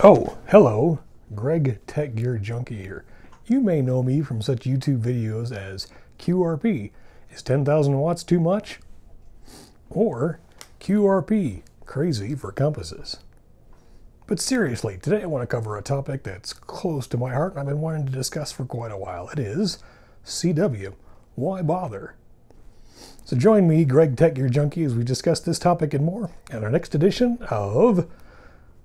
Oh, hello, Greg Tech Gear Junkie here. You may know me from such YouTube videos as QRP, is 10,000 watts too much? Or QRP, crazy for compasses. But seriously, today I want to cover a topic that's close to my heart and I've been wanting to discuss for quite a while. It is CW. Why bother? So join me, Greg Tech Gear Junkie, as we discuss this topic and more in our next edition of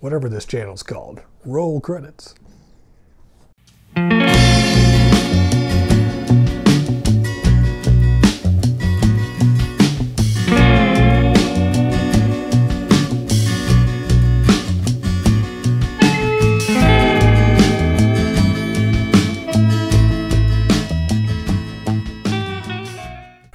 whatever this channel's called. Roll credits.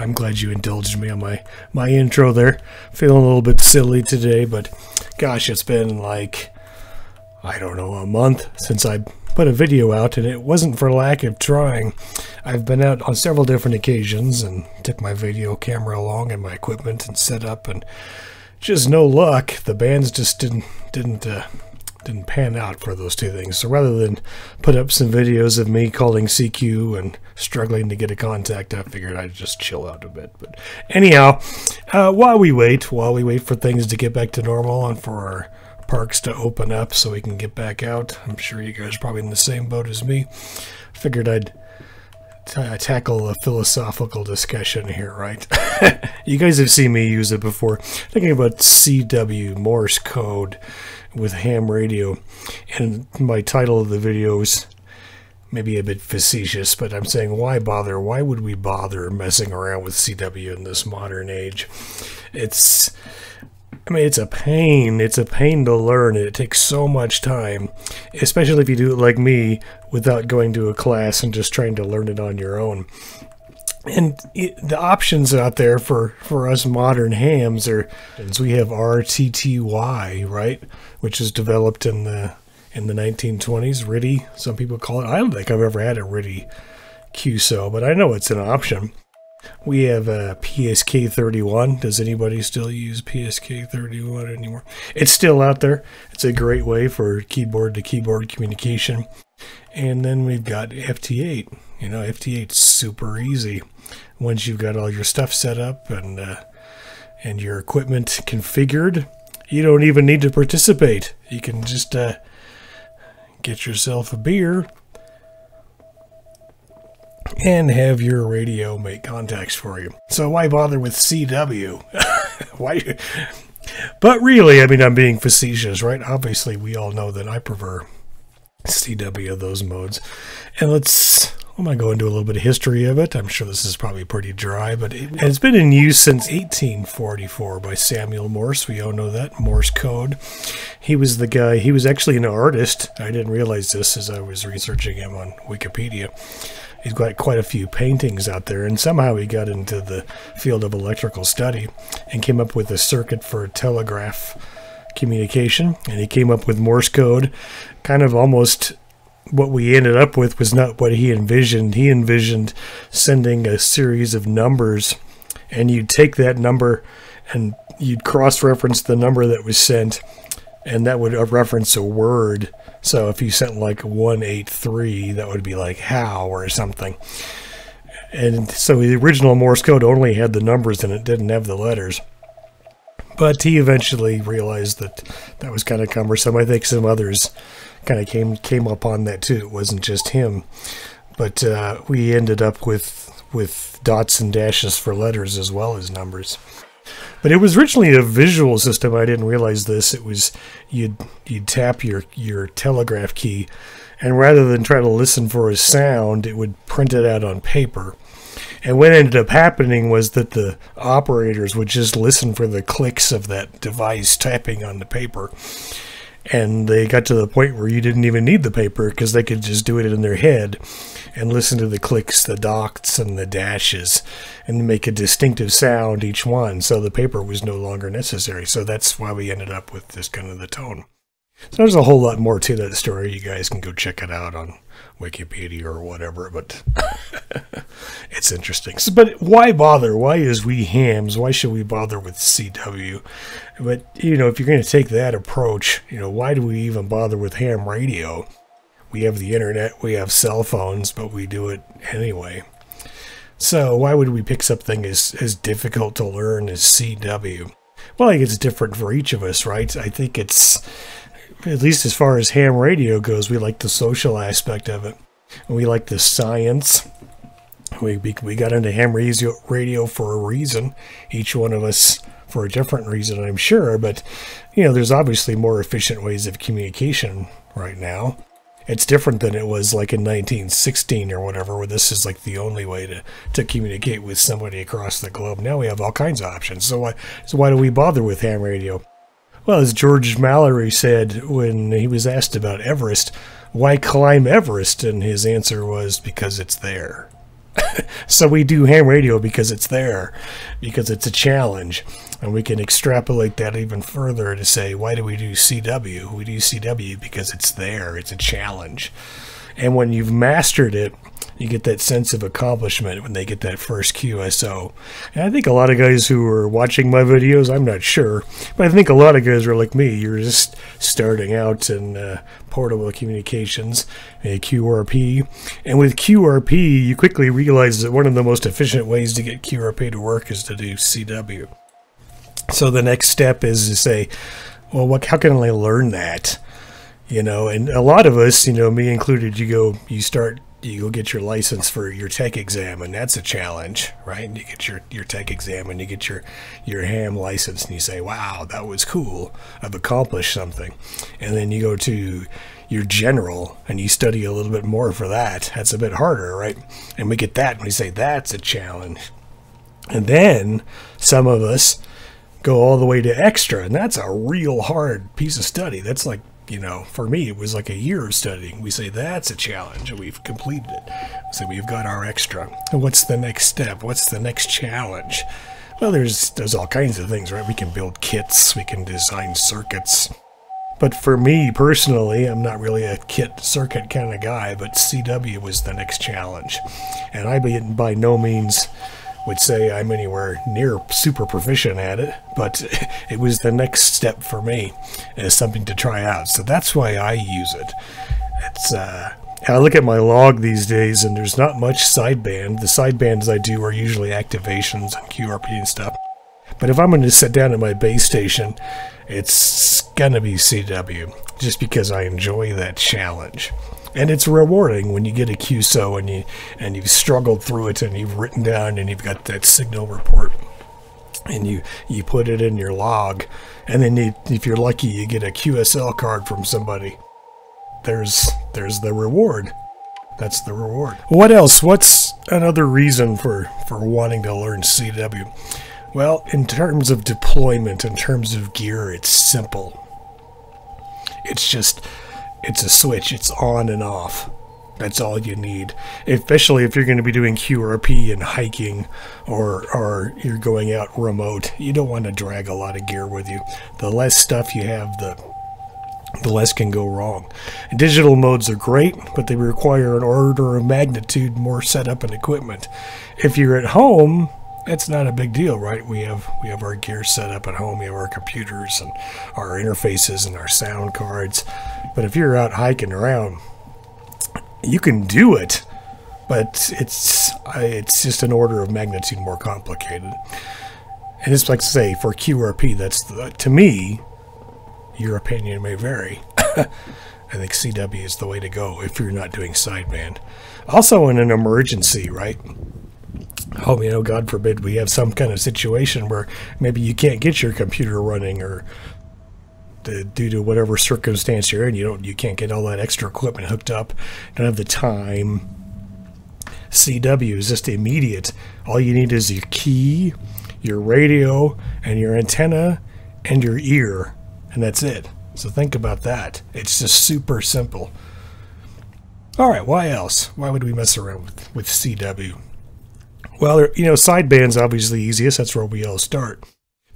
I'm glad you indulged me on my, my intro there. Feeling a little bit silly today, but gosh, it's been like, I don't know, a month since I put a video out, and it wasn't for lack of trying. I've been out on several different occasions and took my video camera along and my equipment and set up, and just no luck. The bands just didn't didn't uh, didn't pan out for those two things. So rather than put up some videos of me calling CQ and struggling to get a contact, I figured I'd just chill out a bit. But anyhow, uh, while we wait, while we wait for things to get back to normal and for our parks to open up so we can get back out, I'm sure you guys are probably in the same boat as me. Figured I'd tackle a philosophical discussion here, right? you guys have seen me use it before. Thinking about CW Morse code with ham radio, and my title of the video is maybe a bit facetious, but I'm saying why bother? Why would we bother messing around with CW in this modern age? It's I mean, it's a pain. It's a pain to learn. It takes so much time, especially if you do it like me without going to a class and just trying to learn it on your own. And it, the options out there for, for us modern hams are, we have RTTY, right, which is developed in the in the 1920s. Ritty, some people call it. I don't think I've ever had a Ritty QSO, but I know it's an option. We have a PSK 31. Does anybody still use PSK 31 anymore? It's still out there. It's a great way for keyboard to keyboard communication. And then we've got FT8. You know, FT8's super easy once you've got all your stuff set up and uh, and your equipment configured. You don't even need to participate. You can just uh, get yourself a beer and have your radio make contacts for you. So why bother with CW? why? But really, I mean, I'm being facetious, right? Obviously, we all know that I prefer CW of those modes. And let's, I'm going to go into a little bit of history of it. I'm sure this is probably pretty dry, but it, has been in use since 1844 by Samuel Morse. We all know that, Morse code. He was the guy, he was actually an artist. I didn't realize this as I was researching him on Wikipedia he's got quite a few paintings out there, and somehow he got into the field of electrical study and came up with a circuit for a telegraph communication. And he came up with Morse code, kind of almost what we ended up with was not what he envisioned. He envisioned sending a series of numbers, and you'd take that number and you'd cross reference the number that was sent, and that would uh, reference a word so if you sent like 183, that would be like how or something. And so the original Morse code only had the numbers and it didn't have the letters. But he eventually realized that that was kind of cumbersome. I think some others kind of came came upon that too. It wasn't just him. But uh, we ended up with with dots and dashes for letters as well as numbers. But it was originally a visual system. I didn't realize this. It was you'd you'd tap your your telegraph key, and rather than try to listen for a sound, it would print it out on paper. And what ended up happening was that the operators would just listen for the clicks of that device tapping on the paper. And they got to the point where you didn't even need the paper because they could just do it in their head and listen to the clicks, the dots, and the dashes, and make a distinctive sound each one. So the paper was no longer necessary. So that's why we ended up with this kind of the tone. So there's a whole lot more to that story. You guys can go check it out on Wikipedia or whatever, but it's interesting. So, but why bother? Why is we hams? Why should we bother with CW? But you know, if you're going to take that approach, you know, why do we even bother with ham radio? We have the internet, we have cell phones, but we do it anyway. So why would we pick something as as difficult to learn as CW? Well, I think it's different for each of us, right? I think it's at least as far as ham radio goes, we like the social aspect of it. We like the science. We, we got into ham radio, radio for a reason. Each one of us for a different reason, I'm sure. But, you know, there's obviously more efficient ways of communication right now. It's different than it was like in 1916 or whatever, where this is like the only way to, to communicate with somebody across the globe. Now we have all kinds of options. So why, so why do we bother with ham radio? Well, as George Mallory said when he was asked about Everest, why climb Everest? And his answer was because it's there. so we do ham radio because it's there, because it's a challenge. And we can extrapolate that even further to say, why do we do CW? We do CW because it's there, it's a challenge. And when you've mastered it, you get that sense of accomplishment when they get that first QSO. And I think a lot of guys who are watching my videos, I'm not sure, but I think a lot of guys are like me. You're just starting out in uh, portable communications, a QRP. And with QRP, you quickly realize that one of the most efficient ways to get QRP to work is to do CW. So the next step is to say, well, what, how can I learn that? You know, and a lot of us, you know, me included, you go, you start you go get your license for your tech exam and that's a challenge right? And you get your, your tech exam and you get your your ham license and you say wow that was cool. I've accomplished something. And then you go to your general and you study a little bit more for that. That's a bit harder right? And we get that and we say that's a challenge. And then some of us go all the way to extra and that's a real hard piece of study. That's like you know, for me, it was like a year of studying. We say that's a challenge, and we've completed it. So we've got our extra. And what's the next step? What's the next challenge? Well, there's there's all kinds of things, right? We can build kits, we can design circuits. But for me personally, I'm not really a kit circuit kind of guy, but CW was the next challenge. And I be by no means would say I'm anywhere near super proficient at it, but it was the next step for me as something to try out. So that's why I use it. It's uh, I look at my log these days, and there's not much sideband. The sidebands I do are usually activations and QRP and stuff. But if I'm going to sit down at my base station, it's gonna be CW, just because I enjoy that challenge and it's rewarding when you get a QSO and you and you've struggled through it and you've written down and you've got that signal report. And you you put it in your log. And then you, if you're lucky you get a QSL card from somebody. There's there's the reward. That's the reward. What else? What's another reason for for wanting to learn CW well in terms of deployment in terms of gear it's simple. It's just it's a switch. It's on and off. That's all you need. Especially if you're going to be doing QRP and hiking or, or you're going out remote. You don't want to drag a lot of gear with you. The less stuff you have, the the less can go wrong. Digital modes are great, but they require an order of magnitude more setup and equipment. If you're at home, it's not a big deal, right? We have we have our gear set up at home. We have our computers and our interfaces and our sound cards. But if you're out hiking around, you can do it, but it's it's just an order of magnitude more complicated. And it's like to say for QRP, that's the, to me, your opinion may vary. I think CW is the way to go if you're not doing sideband. Also, in an emergency, right? Oh, you know, God forbid we have some kind of situation where maybe you can't get your computer running or due to whatever circumstance you're in, you don't, you can't get all that extra equipment hooked up. Don't have the time. CW is just immediate. All you need is your key, your radio, and your antenna, and your ear, and that's it. So think about that. It's just super simple. All right, why else? Why would we mess around with, with CW? Well, you know, sideband's obviously easiest. That's where we all start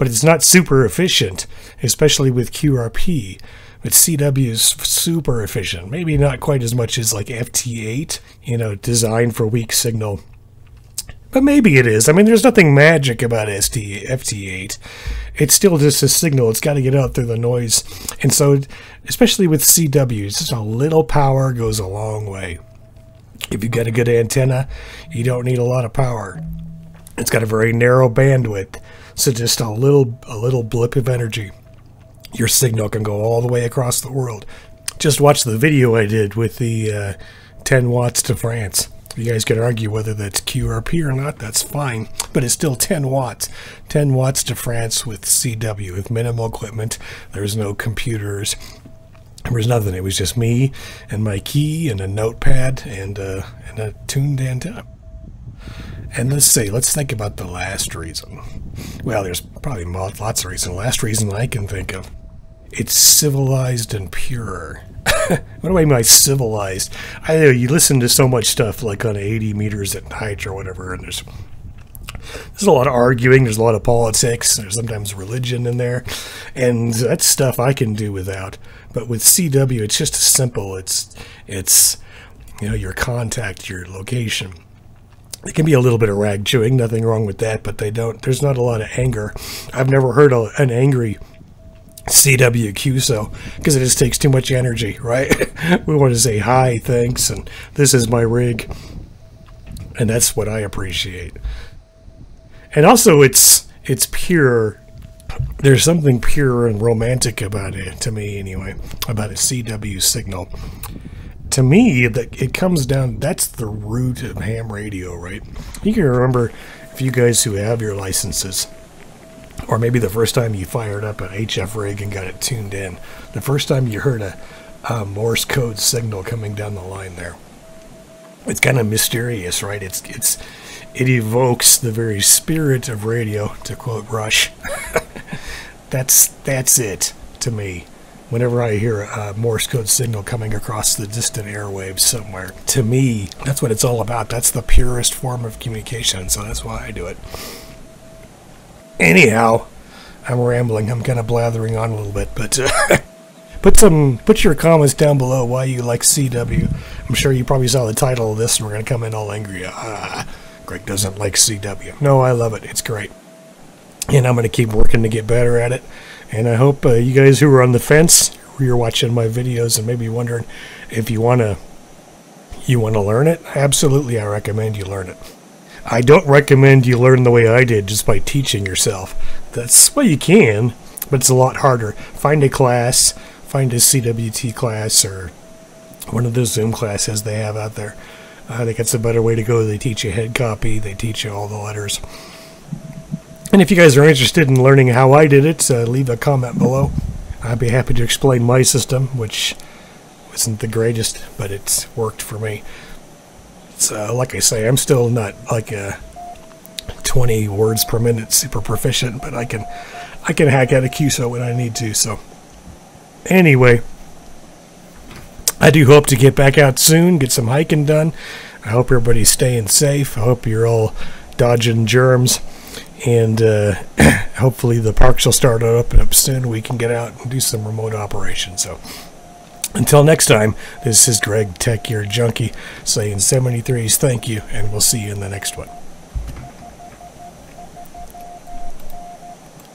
but it's not super efficient, especially with QRP. but CW is super efficient. Maybe not quite as much as like FT8, you know, designed for weak signal. But maybe it is. I mean, there's nothing magic about ST, FT8. It's still just a signal. It's got to get out through the noise. And so, especially with CW, just a little power goes a long way. If you've got a good antenna, you don't need a lot of power. It's got a very narrow bandwidth, so just a little a little blip of energy, your signal can go all the way across the world. Just watch the video I did with the uh, 10 watts to France. You guys can argue whether that's QRP or not, that's fine, but it's still 10 watts. 10 watts to France with CW, with minimal equipment. There's no computers, there was nothing. It was just me and my key and a notepad and, uh, and a tuned antenna. And let's see, let's think about the last reason. Well, there's probably lots of reasons. The last reason I can think of. It's civilized and pure. what do I mean by civilized? I know you listen to so much stuff like on 80 meters at night or whatever, and there's there's a lot of arguing, there's a lot of politics, there's sometimes religion in there, and that's stuff I can do without. But with CW, it's just simple. It's it's you know your contact, your location. It can be a little bit of rag chewing, nothing wrong with that, but they don't. There's not a lot of anger. I've never heard a, an angry CW QSO because it just takes too much energy, right? we want to say hi, thanks, and this is my rig, and that's what I appreciate. And also, it's it's pure. There's something pure and romantic about it to me, anyway, about a CW signal to me, that it comes down. That's the root of ham radio, right? You can remember if you guys who have your licenses, or maybe the first time you fired up an HF rig and got it tuned in, the first time you heard a, a Morse code signal coming down the line there. It's kind of mysterious, right? It's it's it evokes the very spirit of radio, to quote Rush. that's that's it to me whenever I hear a Morse code signal coming across the distant airwaves somewhere. To me, that's what it's all about. That's the purest form of communication, so that's why I do it. Anyhow, I'm rambling. I'm kind of blathering on a little bit, but uh, put some put your comments down below why you like CW. I'm sure you probably saw the title of this, and we're gonna come in all angry. Ah, Greg doesn't like CW. No, I love it. It's great, and I'm gonna keep working to get better at it. And I hope uh, you guys who are on the fence, you're watching my videos and maybe wondering if you want to you want to learn it, absolutely I recommend you learn it. I don't recommend you learn the way I did just by teaching yourself. That's well you can, but it's a lot harder. Find a class, find a CWT class or one of those Zoom classes they have out there. I think it's a better way to go. They teach you head copy, they teach you all the letters. And if you guys are interested in learning how I did it, uh, leave a comment below. I'd be happy to explain my system, which isn't the greatest, but it's worked for me. Uh, like I say, I'm still not like a 20 words per minute super proficient, but I can I can hack out a QSO when I need to. So anyway, I do hope to get back out soon, get some hiking done. I hope everybody's staying safe. I hope you're all dodging germs and uh, hopefully the parks will start up up soon. We can get out and do some remote operations. So until next time, this is Greg Tech Gear Junkie saying 73s thank you, and we'll see you in the next one.